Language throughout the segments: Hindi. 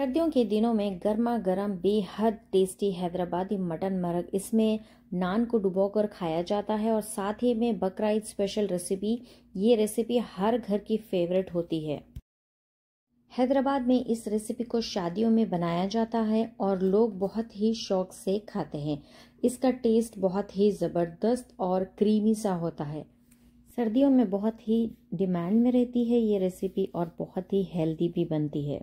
सर्दियों के दिनों में गर्मा गर्म बेहद टेस्टी हैदराबादी मटन मरग इसमें नान को डुबोकर खाया जाता है और साथ ही में बकराइद स्पेशल रेसिपी ये रेसिपी हर घर की फेवरेट होती है। हैदराबाद में इस रेसिपी को शादियों में बनाया जाता है और लोग बहुत ही शौक से खाते हैं। इसका टेस्ट बहुत ही ज़बरदस्त और क्रीमी सा होता है। सर्दियों में बहुत ही डिमांड में रहती है ये रेसिपी और बहुत ही हेल्दी भी बनती है।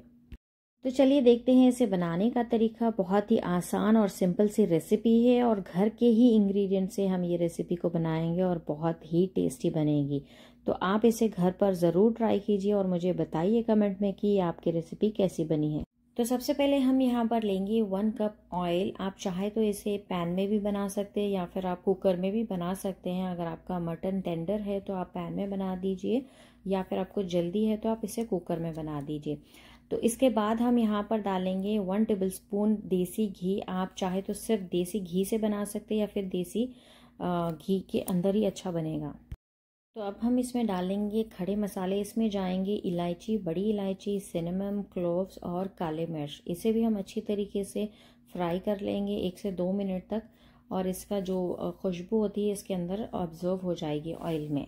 तो चलिए देखते हैं इसे बनाने का तरीका। बहुत ही आसान और सिंपल सी रेसिपी है और घर के ही इंग्रेडिएंट से हम ये रेसिपी को बनाएँगे और बहुत ही टेस्टी बनेगी। तो आप इसे घर पर ज़रूर ट्राई कीजिए और मुझे बताइए कमेंट में कि आपकी रेसिपी कैसी बनी है। तो सबसे पहले हम यहाँ पर लेंगे वन कप ऑयल आप चाहे तो इसे पैन में भी बना सकते हैं या फिर आप कुकर में भी बना सकते हैं। अगर आपका मटन टेंडर है तो आप पैन में बना दीजिए या फिर आपको जल्दी है तो आप इसे कुकर में बना दीजिए। तो इसके बाद हम यहाँ पर डालेंगे वन टेबल स्पून देसी घी। आप चाहे तो सिर्फ़ देसी घी से बना सकते हैं या फिर देसी घी के अंदर ही अच्छा बनेगा। तो अब हम इसमें डालेंगे खड़े मसाले। इसमें जाएँगे इलायची, बड़ी इलायची सिनेमम क्लोव्स और काले मिर्च। इसे भी हम अच्छी तरीके से फ्राई कर लेंगे एक से दो मिनट तक और इसका जो खुशबू होती है इसके अंदर ऑब्ज़र्व हो जाएगी ऑयल में।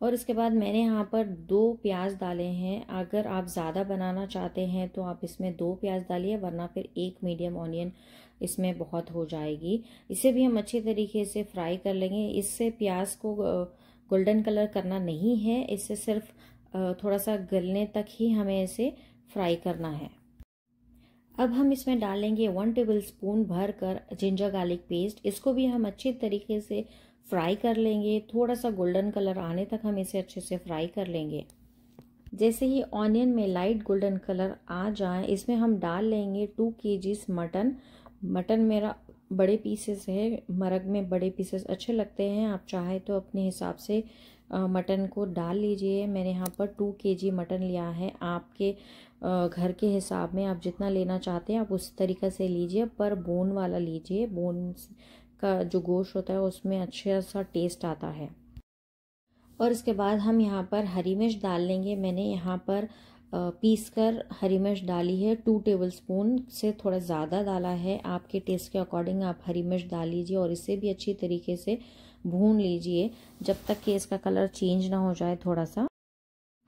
और इसके बाद मैंने यहाँ पर दो प्याज डाले हैं। अगर आप ज़्यादा बनाना चाहते हैं तो आप इसमें दो प्याज डालिए, वरना फिर एक मीडियम ऑनियन इसमें बहुत हो जाएगी। इसे भी हम अच्छे तरीके से फ्राई कर लेंगे। इससे प्याज को गोल्डन कलर करना नहीं है। इससे सिर्फ़ थोड़ा सा गलने तक ही हमें इसे फ्राई करना है। अब हम इसमें डालेंगे वन टेबल स्पून भर कर जिंजर गार्लिक पेस्ट इसको भी हम अच्छे तरीके से फ्राई कर लेंगे। थोड़ा सा गोल्डन कलर आने तक हम इसे अच्छे से फ्राई कर लेंगे। जैसे ही ऑनियन में लाइट गोल्डन कलर आ जाए, इसमें हम डाल लेंगे टू के मटन मटन मेरा बड़े पीसेस है, मरग में बड़े पीसेस अच्छे लगते हैं। आप चाहे तो अपने हिसाब से मटन को डाल लीजिए। मैंने यहाँ पर टू के मटन लिया है। आपके घर के हिसाब में आप जितना लेना चाहते हैं, आप उस तरीक़े से लीजिए, पर बोन वाला लीजिए। बोन का जो गोश्त होता है, उसमें अच्छा सा टेस्ट आता है। और इसके बाद हम यहाँ पर हरी मिर्च डाल लेंगे। मैंने यहाँ पर पीस कर हरी मिर्च डाली है। टू टेबल स्पून से थोड़ा ज़्यादा डाला है। आपके टेस्ट के अकॉर्डिंग आप हरी मिर्च डाल लीजिए और इसे भी अच्छी तरीके से भून लीजिए। जब तक कि इसका कलर चेंज ना हो जाए थोड़ा सा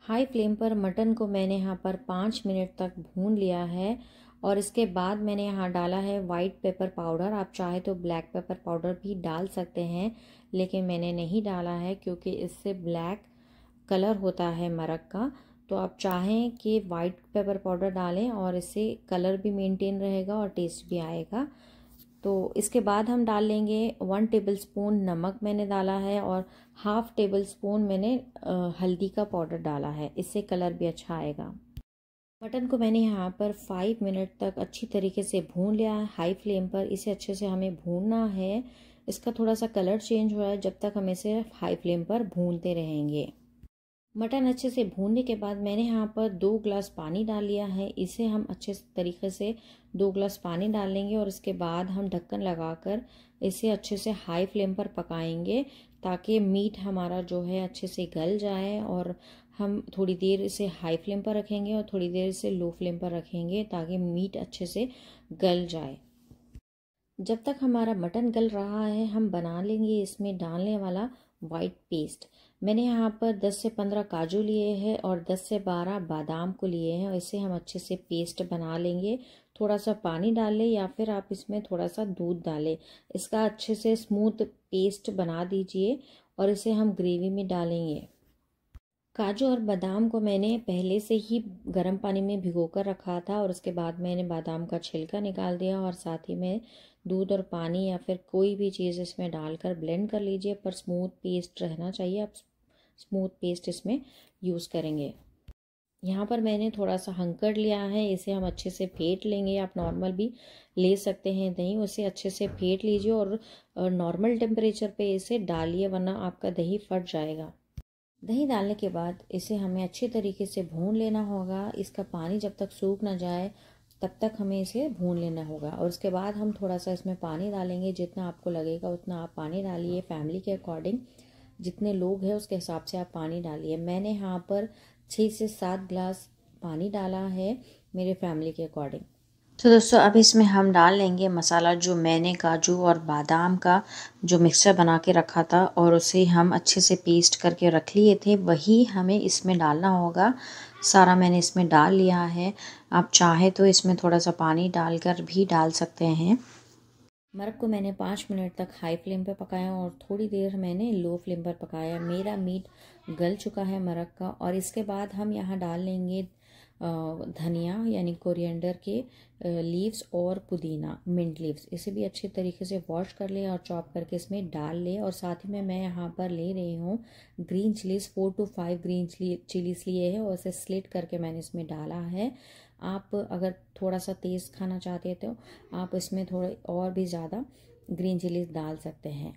हाई फ्लेम पर मटन को मैंने यहाँ पर पाँच मिनट तक भून लिया है और इसके बाद मैंने यहाँ डाला है वाइट पेपर पाउडर आप चाहे तो ब्लैक पेपर पाउडर भी डाल सकते हैं, लेकिन मैंने नहीं डाला है क्योंकि इससे ब्लैक कलर होता है मरक का तो आप चाहें कि वाइट पेपर पाउडर डालें और इससे कलर भी मेंटेन रहेगा और टेस्ट भी आएगा। तो इसके बाद हम डाल लेंगे वन टेबल स्पून नमक मैंने डाला है और हाफ़ टेबल स्पून मैंने हल्दी का पाउडर डाला है। इससे कलर भी अच्छा आएगा। मटन को मैंने यहाँ पर फाइव मिनट तक अच्छी तरीके से भून लिया है। हाई फ्लेम पर इसे अच्छे से हमें भूनना है। इसका थोड़ा सा कलर चेंज हुआ है जब तक हम इसे हाई फ्लेम पर भूनते रहेंगे। मटन अच्छे से भूनने के बाद मैंने यहाँ पर दो ग्लास पानी डाल लिया है। इसे हम अच्छे तरीके से दो ग्लास पानी डाल लेंगे और इसके बाद हम ढक्कन लगाकर इसे अच्छे से हाई फ्लेम पर पकाएँगे ताकि मीट हमारा जो है अच्छे से गल जाए और हम थोड़ी देर इसे हाई फ्लेम पर रखेंगे और थोड़ी देर इसे लो फ्लेम पर रखेंगे ताकि मीट अच्छे से गल जाए। जब तक हमारा मटन गल रहा है, हम बना लेंगे इसमें डालने वाला वाइट पेस्ट मैंने यहाँ पर 10 से 15 काजू लिए हैं और 10 से 12 बादाम को लिए हैं और इसे हम अच्छे से पेस्ट बना लेंगे। थोड़ा सा पानी डाल या फिर आप इसमें थोड़ा सा दूध डालें। इसका अच्छे से स्मूथ पेस्ट बना दीजिए और इसे हम ग्रेवी में डालेंगे। काजू और बादाम को मैंने पहले से ही गर्म पानी में भिगो कर रखा था और उसके बाद मैंने बादाम का छिलका निकाल दिया और साथ ही में दूध और पानी या फिर कोई भी चीज़ इसमें डालकर ब्लेंड कर लीजिए। पर स्मूथ पेस्ट रहना चाहिए। आप स्मूथ पेस्ट इसमें यूज़ करेंगे। यहाँ पर मैंने थोड़ा सा हंकड़ लिया है, इसे हम अच्छे से फेंट लेंगे। आप नॉर्मल भी ले सकते हैं, दही उसे अच्छे से फेंट लीजिए और नॉर्मल टेम्परेचर पे इसे डालिए, वरना आपका दही फट जाएगा। दही डालने के बाद इसे हमें अच्छे तरीके से भून लेना होगा। इसका पानी जब तक सूख ना जाए, तब तक हमें इसे भून लेना होगा। और उसके बाद हम थोड़ा सा इसमें पानी डालेंगे। जितना आपको लगेगा, उतना आप पानी डालिए। फैमिली के अकॉर्डिंग जितने लोग हैं उसके हिसाब से आप पानी डालिए। मैंने यहाँ पर छः से सात ग्लास पानी डाला है मेरे फैमिली के अकॉर्डिंग। तो दोस्तों, अब इसमें हम डाल लेंगे मसाला जो मैंने काजू और बादाम का जो मिक्सर बना के रखा था और उसे हम अच्छे से पेस्ट करके रख लिए थे। वही हमें इसमें डालना होगा। सारा मैंने इसमें डाल लिया है। आप चाहे तो इसमें थोड़ा सा पानी डालकर भी डाल सकते हैं। मरक को मैंने पाँच मिनट तक हाई फ्लेम पर पकाया और थोड़ी देर मैंने लो फ्लेम पर पकाया। मेरा मीट गल चुका है मरक का और इसके बाद हम यहाँ डाल लेंगे धनिया यानी कोरिएंडर के लीव्स और पुदीना मिंट लीव्स इसे भी अच्छे तरीके से वॉश कर ले और चॉप करके इसमें डाल ले और साथ ही में मैं यहाँ पर ले रही हूँ green chillies four two five green chillies लिए है और इसे स्लिट करके मैंने इसमें डाला है। आप अगर थोड़ा सा तेज़ खाना चाहते तो आप इसमें थोड़े और भी ज़्यादा ग्रीन चिलीज डाल सकते हैं।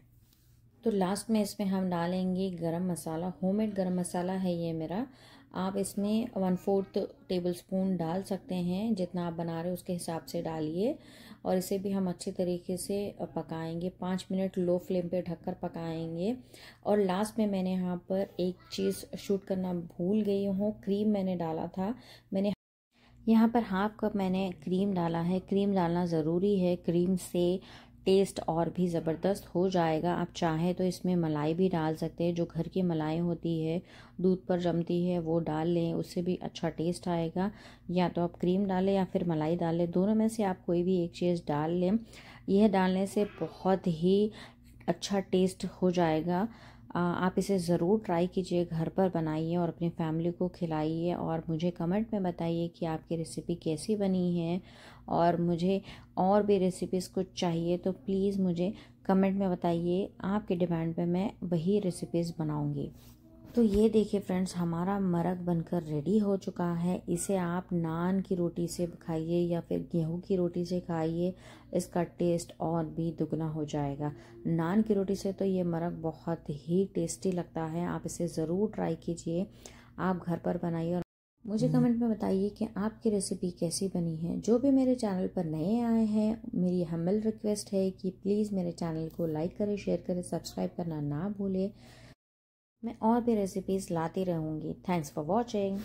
तो लास्ट में इसमें हम डालेंगे गरम मसाला होममेड गरम मसाला है ये मेरा। आप इसमें वन फोर्थ टेबल स्पून डाल सकते हैं, जितना आप बना रहे हो उसके हिसाब से डालिए। और इसे भी हम अच्छे तरीके से पकाएँगे। पाँच मिनट लो फ्लेम पे ढककर पकाएँगे। और लास्ट में मैंने यहाँ पर एक चीज़ शूट करना भूल गई हूँ। क्रीम मैंने डाला था। मैंने यहाँ पर हाफ़ कप मैंने क्रीम डाला है। क्रीम डालना ज़रूरी है। क्रीम से टेस्ट और भी ज़बरदस्त हो जाएगा। आप चाहें तो इसमें मलाई भी डाल सकते हैं। जो घर की मलाई होती है, दूध पर जमती है, वो डाल लें। उससे भी अच्छा टेस्ट आएगा। या तो आप क्रीम डालें या फिर मलाई डालें दोनों में से आप कोई भी एक चीज़ डाल लें। यह डालने से बहुत ही अच्छा टेस्ट हो जाएगा। आप इसे ज़रूर ट्राई कीजिए, घर पर बनाइए और अपनी फैमिली को खिलाइए और मुझे कमेंट में बताइए कि आपकी रेसिपी कैसी बनी है और मुझे और भी रेसिपीज़ कुछ चाहिए तो प्लीज़ मुझे कमेंट में बताइए, आपके डिमांड पे मैं वही रेसिपीज़ बनाऊँगी। तो ये देखिए फ्रेंड्स हमारा मरक बनकर रेडी हो चुका है। इसे आप नान की रोटी से खाइए या फिर गेहूँ की रोटी से खाइए। इसका टेस्ट और भी दुगना हो जाएगा। नान की रोटी से तो ये मरक बहुत ही टेस्टी लगता है। आप इसे ज़रूर ट्राई कीजिए। आप घर पर बनाइए और मुझे कमेंट में बताइए कि आपकी रेसिपी कैसी बनी है। जो भी मेरे चैनल पर नए आए हैं मेरी हम्बल रिक्वेस्ट है कि प्लीज़ मेरे चैनल को लाइक करें शेयर करें सब्सक्राइब करना ना भूलें। मैं और भी रेसिपीज़ लाती रहूँगी। Thanks for watching